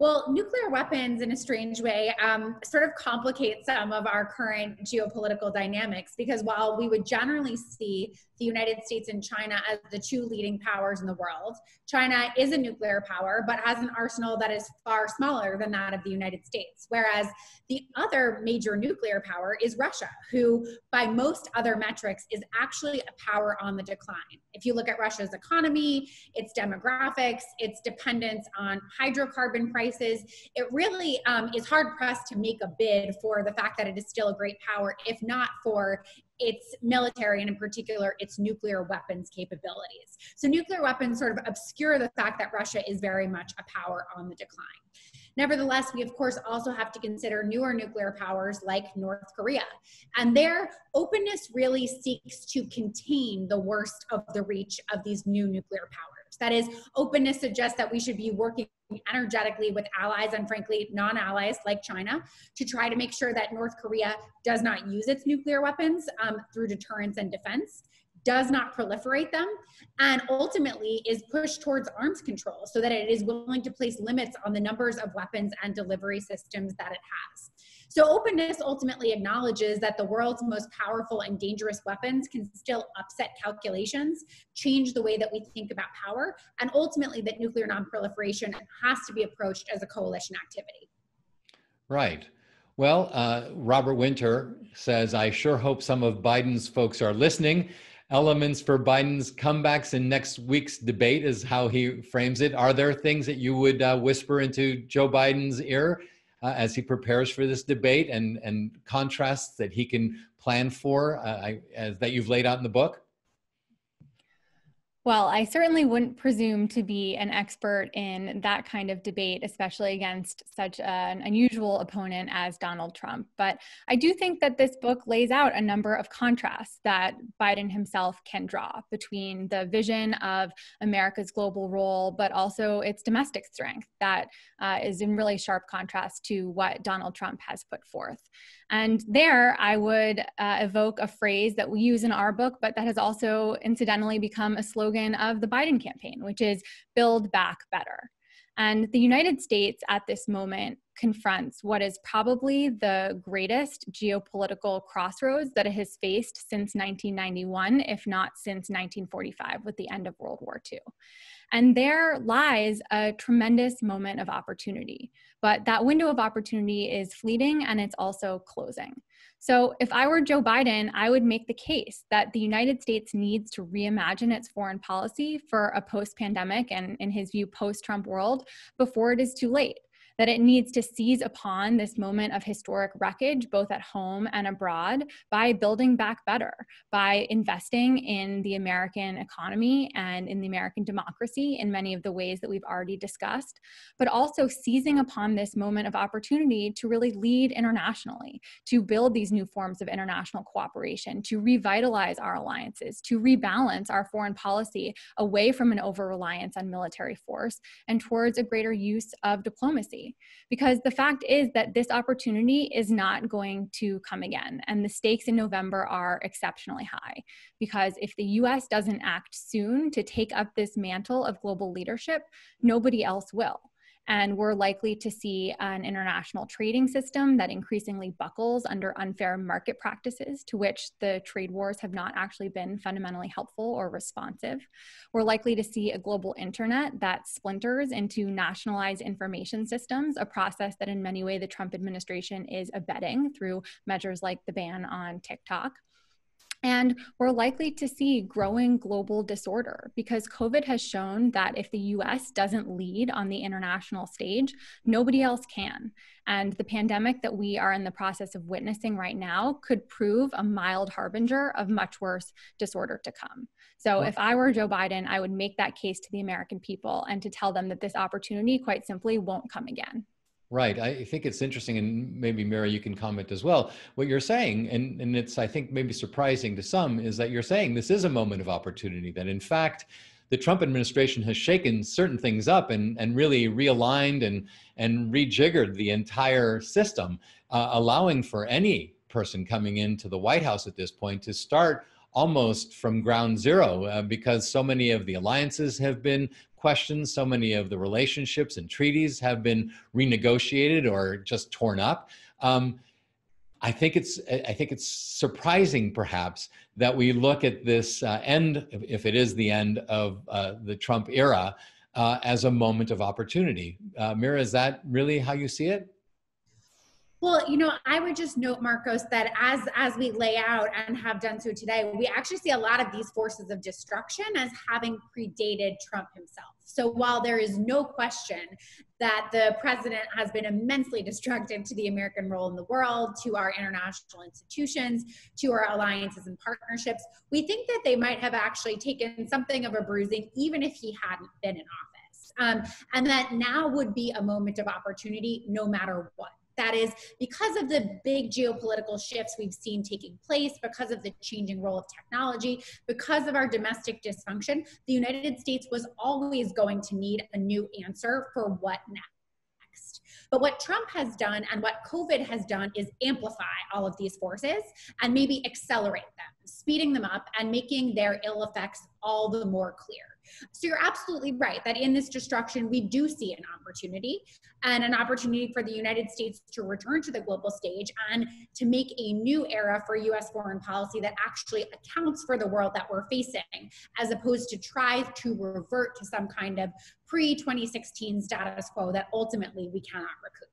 Well, nuclear weapons, in a strange way, um, sort of complicate some of our current geopolitical dynamics because while we would generally see the United States and China as the two leading powers in the world, China is a nuclear power but has an arsenal that is far smaller than that of the United States. Whereas the other major nuclear power is Russia, who, by most other metrics, is actually a power on the decline. If you look at Russia's economy, its demographics, its dependence on hydrocarbon prices, prices, it really um, is hard pressed to make a bid for the fact that it is still a great power, if not for its military and in particular its nuclear weapons capabilities. So nuclear weapons sort of obscure the fact that Russia is very much a power on the decline. Nevertheless, we of course also have to consider newer nuclear powers like North Korea. And their openness really seeks to contain the worst of the reach of these new nuclear powers. That is, openness suggests that we should be working energetically with allies and frankly non-allies like China to try to make sure that North Korea does not use its nuclear weapons um, through deterrence and defense does not proliferate them, and ultimately is pushed towards arms control so that it is willing to place limits on the numbers of weapons and delivery systems that it has. So openness ultimately acknowledges that the world's most powerful and dangerous weapons can still upset calculations, change the way that we think about power, and ultimately that nuclear nonproliferation has to be approached as a coalition activity. Right. Well, uh, Robert Winter says, I sure hope some of Biden's folks are listening. Elements for Biden's comebacks in next week's debate is how he frames it. Are there things that you would uh, whisper into Joe Biden's ear uh, as he prepares for this debate and, and contrasts that he can plan for uh, I, as, that you've laid out in the book? Well, I certainly wouldn't presume to be an expert in that kind of debate, especially against such an unusual opponent as Donald Trump. But I do think that this book lays out a number of contrasts that Biden himself can draw between the vision of America's global role, but also its domestic strength that uh, is in really sharp contrast to what Donald Trump has put forth. And there I would uh, evoke a phrase that we use in our book, but that has also incidentally become a slogan of the Biden campaign, which is build back better. And the United States at this moment confronts what is probably the greatest geopolitical crossroads that it has faced since 1991, if not since 1945, with the end of World War II. And there lies a tremendous moment of opportunity. But that window of opportunity is fleeting and it's also closing. So, if I were Joe Biden, I would make the case that the United States needs to reimagine its foreign policy for a post pandemic and, in his view, post Trump world before it is too late that it needs to seize upon this moment of historic wreckage, both at home and abroad, by building back better, by investing in the American economy and in the American democracy in many of the ways that we've already discussed, but also seizing upon this moment of opportunity to really lead internationally, to build these new forms of international cooperation, to revitalize our alliances, to rebalance our foreign policy away from an over reliance on military force and towards a greater use of diplomacy because the fact is that this opportunity is not going to come again. And the stakes in November are exceptionally high because if the US doesn't act soon to take up this mantle of global leadership, nobody else will. And we're likely to see an international trading system that increasingly buckles under unfair market practices to which the trade wars have not actually been fundamentally helpful or responsive. We're likely to see a global internet that splinters into nationalized information systems, a process that in many ways the Trump administration is abetting through measures like the ban on TikTok. And we're likely to see growing global disorder because COVID has shown that if the US doesn't lead on the international stage, nobody else can. And the pandemic that we are in the process of witnessing right now could prove a mild harbinger of much worse disorder to come. So if I were Joe Biden, I would make that case to the American people and to tell them that this opportunity quite simply won't come again. Right. I think it's interesting, and maybe Mira, you can comment as well. What you're saying, and, and it's, I think, maybe surprising to some, is that you're saying this is a moment of opportunity, that in fact, the Trump administration has shaken certain things up and, and really realigned and, and rejiggered the entire system, uh, allowing for any person coming into the White House at this point to start almost from ground zero uh, because so many of the alliances have been questioned, so many of the relationships and treaties have been renegotiated or just torn up. Um, I think it's I think it's surprising, perhaps, that we look at this uh, end, if it is the end of uh, the Trump era, uh, as a moment of opportunity. Uh, Mira, is that really how you see it? Well, you know, I would just note, Markos, that as as we lay out and have done so today, we actually see a lot of these forces of destruction as having predated Trump himself. So while there is no question that the president has been immensely destructive to the American role in the world, to our international institutions, to our alliances and partnerships, we think that they might have actually taken something of a bruising, even if he hadn't been in office. Um, and that now would be a moment of opportunity no matter what. That is because of the big geopolitical shifts we've seen taking place, because of the changing role of technology, because of our domestic dysfunction, the United States was always going to need a new answer for what next. But what Trump has done and what COVID has done is amplify all of these forces and maybe accelerate them, speeding them up and making their ill effects all the more clear. So you're absolutely right that in this destruction, we do see an opportunity and an opportunity for the United States to return to the global stage and to make a new era for US foreign policy that actually accounts for the world that we're facing, as opposed to try to revert to some kind of pre 2016 status quo that ultimately we cannot recoup.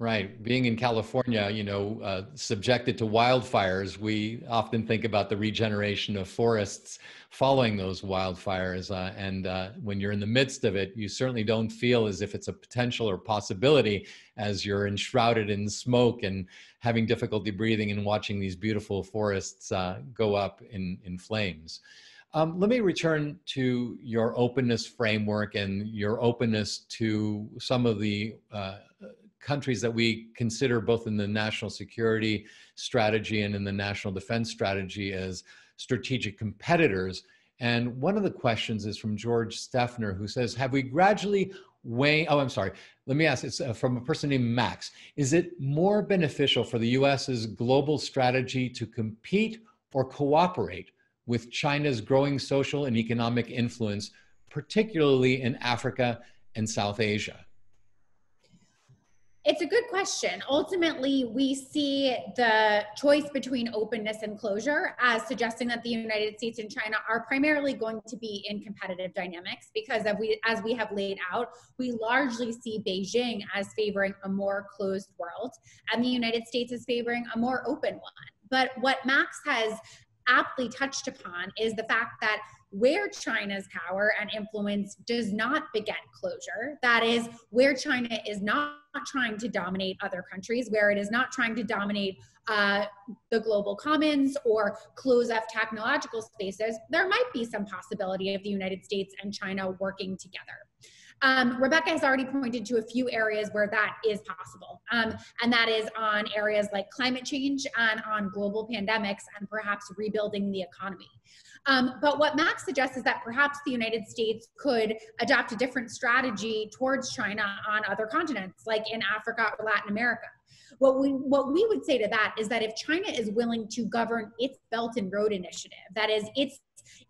Right. Being in California, you know, uh, subjected to wildfires, we often think about the regeneration of forests following those wildfires. Uh, and uh, when you're in the midst of it, you certainly don't feel as if it's a potential or possibility as you're enshrouded in smoke and having difficulty breathing and watching these beautiful forests uh, go up in, in flames. Um, let me return to your openness framework and your openness to some of the uh, countries that we consider both in the national security strategy and in the national defense strategy as strategic competitors. And one of the questions is from George Steffner, who says, Have we gradually weighing? Oh, I'm sorry. Let me ask. It's uh, from a person named Max. Is it more beneficial for the US's global strategy to compete or cooperate with China's growing social and economic influence, particularly in Africa and South Asia? It's a good question. Ultimately, we see the choice between openness and closure as suggesting that the United States and China are primarily going to be in competitive dynamics because of we, as we have laid out, we largely see Beijing as favoring a more closed world and the United States is favoring a more open one. But what Max has aptly touched upon is the fact that where China's power and influence does not beget closure, that is, where China is not trying to dominate other countries, where it is not trying to dominate uh, the global commons or close off technological spaces, there might be some possibility of the United States and China working together. Um, Rebecca has already pointed to a few areas where that is possible, um, and that is on areas like climate change and on global pandemics and perhaps rebuilding the economy. Um, but what Max suggests is that perhaps the United States could adopt a different strategy towards China on other continents, like in Africa or Latin America. What we what we would say to that is that if China is willing to govern its Belt and Road Initiative, that is its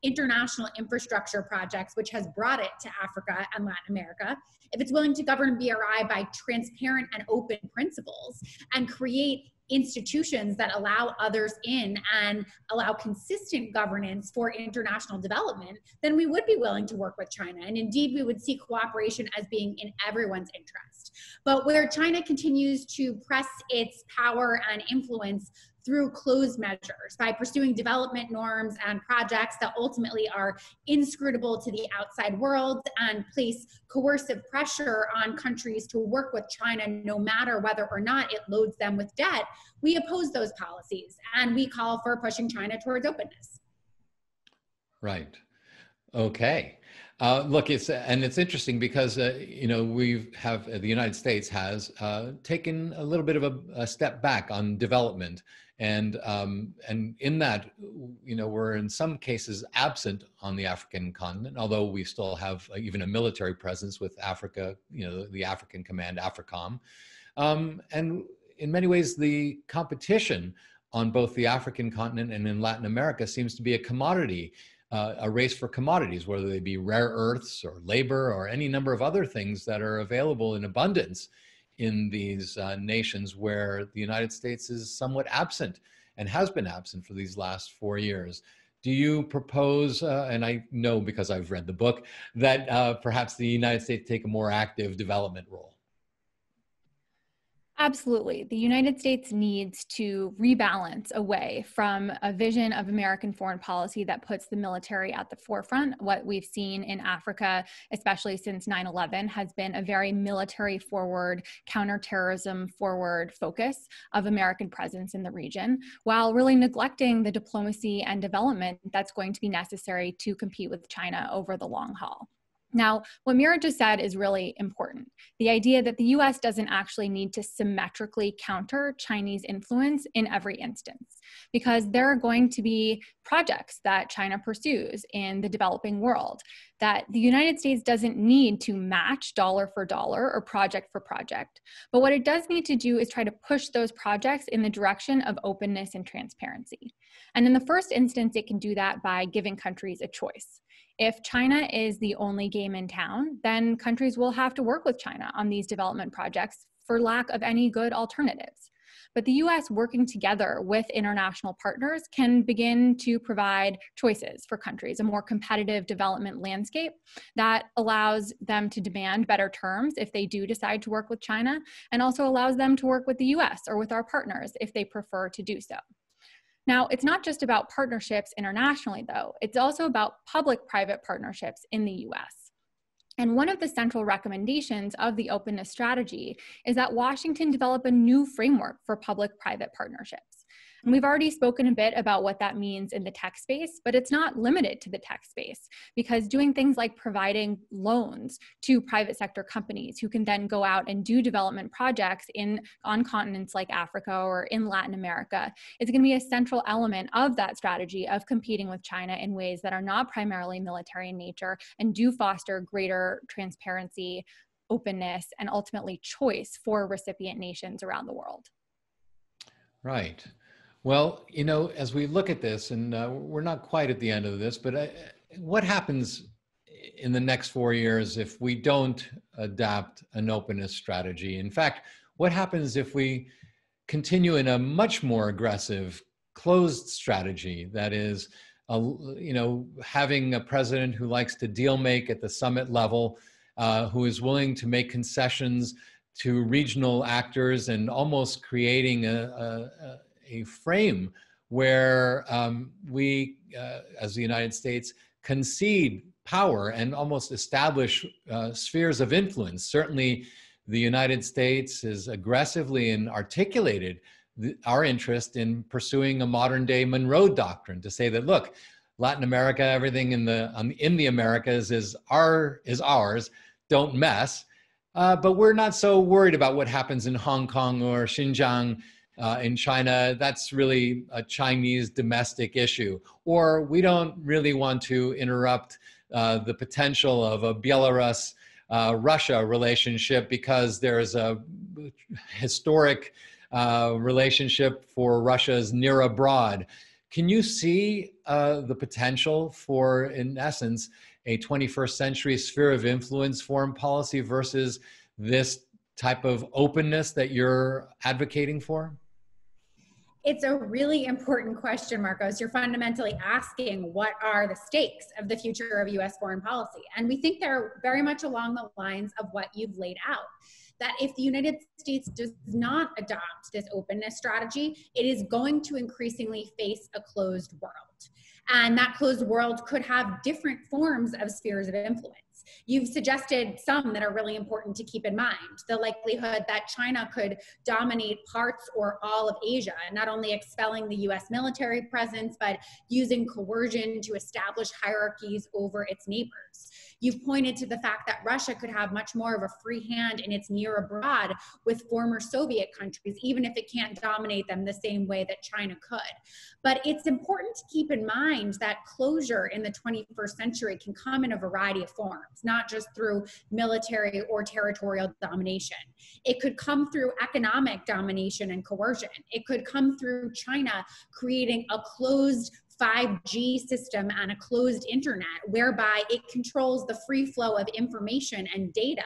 international infrastructure projects, which has brought it to Africa and Latin America, if it's willing to govern BRI by transparent and open principles and create institutions that allow others in and allow consistent governance for international development, then we would be willing to work with China. And indeed, we would see cooperation as being in everyone's interest. But where China continues to press its power and influence through closed measures by pursuing development norms and projects that ultimately are inscrutable to the outside world and place coercive pressure on countries to work with China no matter whether or not it loads them with debt, we oppose those policies and we call for pushing China towards openness. Right. Okay. Uh, look, it's and it's interesting because uh, you know we have uh, the United States has uh, taken a little bit of a, a, step back on development. And um, and in that you know we're in some cases absent on the african continent although we still have uh, even a military presence with africa you know the african command africom. Um, and in many ways the competition on both the African continent and in Latin America seems to be a commodity, uh, a race for commodities, whether they be rare earths or labor or any number of other things that are available in abundance in these uh, nations where the United States is somewhat absent and has been absent for these last four years. Do you propose, uh, and I know because I've read the book, that uh, perhaps the United States take a more active development role? Absolutely. The United States needs to rebalance away from a vision of American foreign policy that puts the military at the forefront. What we've seen in Africa, especially since 9 11, has been a very military forward, counterterrorism forward focus of American presence in the region, while really neglecting the diplomacy and development that's going to be necessary to compete with China over the long haul. Now, what Mira just said is really important. The idea that the US doesn't actually need to symmetrically counter Chinese influence in every instance, because there are going to be projects that China pursues in the developing world that the United States doesn't need to match dollar for dollar or project for project. But what it does need to do is try to push those projects in the direction of openness and transparency. And in the first instance, it can do that by giving countries a choice. If China is the only game in town, then countries will have to work with China on these development projects for lack of any good alternatives. But the US working together with international partners can begin to provide choices for countries, a more competitive development landscape that allows them to demand better terms if they do decide to work with China, and also allows them to work with the US or with our partners if they prefer to do so. Now, it's not just about partnerships internationally, though, it's also about public private partnerships in the US. And one of the central recommendations of the openness strategy is that Washington develop a new framework for public private partnerships. And we've already spoken a bit about what that means in the tech space, but it's not limited to the tech space because doing things like providing loans to private sector companies who can then go out and do development projects in on continents like Africa or in Latin America is going to be a central element of that strategy of competing with China in ways that are not primarily military in nature and do foster greater transparency openness and ultimately choice for recipient nations around the world. Right. Well, you know, as we look at this, and uh, we're not quite at the end of this, but uh, what happens in the next four years if we don't adapt an openness strategy? In fact, what happens if we continue in a much more aggressive closed strategy that is, uh, you know, having a president who likes to deal make at the summit level, uh, who is willing to make concessions to regional actors and almost creating a, a, frame where um, we, uh, as the United States, concede power and almost establish uh, spheres of influence. Certainly, the United States is aggressively and articulated the, our interest in pursuing a modern day Monroe Doctrine to say that, look, Latin America, everything in the um, in the Americas is our is ours. Don't mess. Uh, but we're not so worried about what happens in Hong Kong or Xinjiang uh, in China, that's really a Chinese domestic issue. Or we don't really want to interrupt uh, the potential of a Belarus uh, Russia relationship because there's a historic uh, relationship for Russia's near abroad. Can you see uh, the potential for, in essence, a 21st century sphere of influence foreign policy versus this type of openness that you're advocating for? It's a really important question, Markos. You're fundamentally asking what are the stakes of the future of US foreign policy? And we think they're very much along the lines of what you've laid out. That if the United States does not adopt this openness strategy, it is going to increasingly face a closed world. And that closed world could have different forms of spheres of influence. You've suggested some that are really important to keep in mind. The likelihood that China could dominate parts or all of Asia, and not only expelling the US military presence, but using coercion to establish hierarchies over its neighbors. You've pointed to the fact that Russia could have much more of a free hand in its near abroad with former Soviet countries, even if it can't dominate them the same way that China could. But it's important to keep in mind that closure in the 21st century can come in a variety of forms. not just through military or territorial domination. It could come through economic domination and coercion. It could come through China creating a closed 5G system on a closed internet whereby it controls the free flow of information and data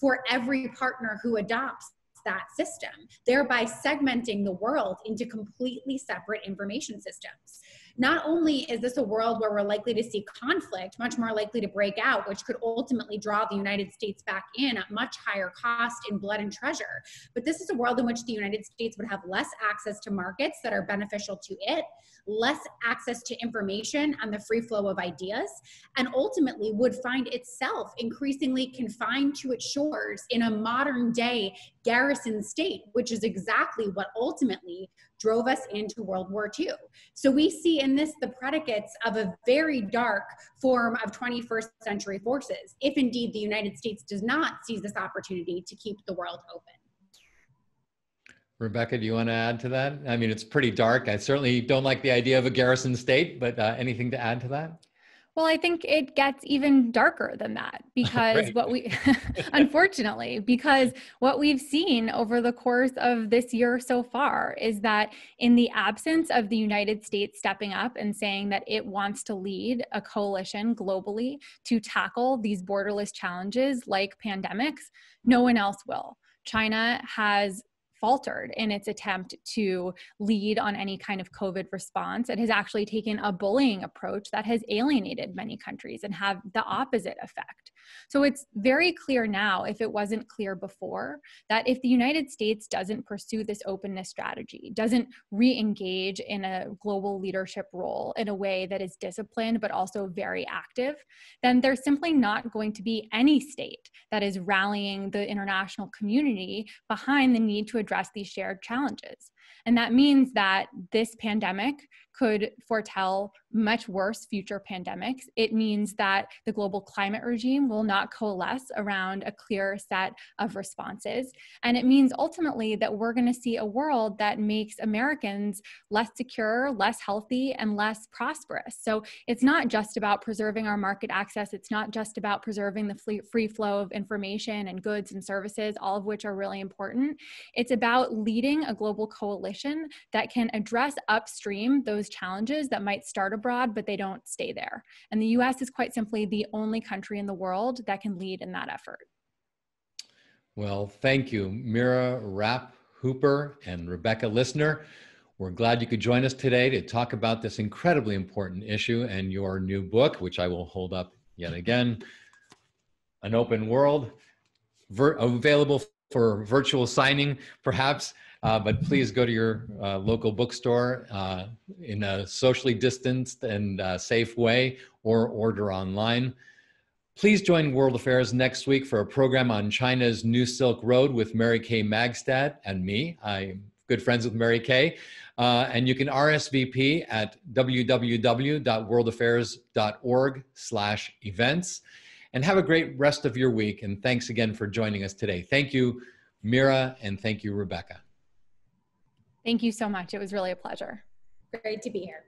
for every partner who adopts that system, thereby segmenting the world into completely separate information systems. Not only is this a world where we're likely to see conflict, much more likely to break out, which could ultimately draw the United States back in at much higher cost in blood and treasure, but this is a world in which the United States would have less access to markets that are beneficial to it, less access to information and the free flow of ideas, and ultimately would find itself increasingly confined to its shores in a modern day garrison state, which is exactly what ultimately drove us into World War II. So we see in this the predicates of a very dark form of 21st century forces, if indeed the United States does not seize this opportunity to keep the world open. Rebecca, do you want to add to that? I mean, it's pretty dark. I certainly don't like the idea of a garrison state, but uh, anything to add to that? Well, I think it gets even darker than that because right. what we, unfortunately, because what we've seen over the course of this year so far is that in the absence of the United States stepping up and saying that it wants to lead a coalition globally to tackle these borderless challenges like pandemics, no one else will. China has faltered in its attempt to lead on any kind of COVID response. It has actually taken a bullying approach that has alienated many countries and have the opposite effect. So it's very clear now, if it wasn't clear before, that if the United States doesn't pursue this openness strategy, doesn't re engage in a global leadership role in a way that is disciplined but also very active, then there's simply not going to be any state that is rallying the international community behind the need to address these shared challenges. And that means that this pandemic could foretell much worse future pandemics. It means that the global climate regime will not coalesce around a clear set of responses. And it means ultimately that we're going to see a world that makes Americans less secure, less healthy, and less prosperous. So it's not just about preserving our market access, it's not just about preserving the free flow of information and goods and services, all of which are really important. It's about leading a global coalition that can address upstream those challenges that might start abroad, but they don't stay there. And the US is quite simply the only country in the world that can lead in that effort. Well, thank you, Mira Rapp Hooper and Rebecca Lissner. We're glad you could join us today to talk about this incredibly important issue and your new book, which I will hold up yet again An Open World, available for virtual signing, perhaps. Uh, but please go to your uh, local bookstore uh, in a socially distanced and uh, safe way or order online. Please join World Affairs next week for a program on China's New Silk Road with Mary Kay Magistad and me. I'm good friends with Mary Kay. Uh, and you can RSVP at www.worldaffairs.org slash events. And have a great rest of your week. And thanks again for joining us today. Thank you, Mira, and thank you, Rebecca. Thank you so much. It was really a pleasure. Great to be here.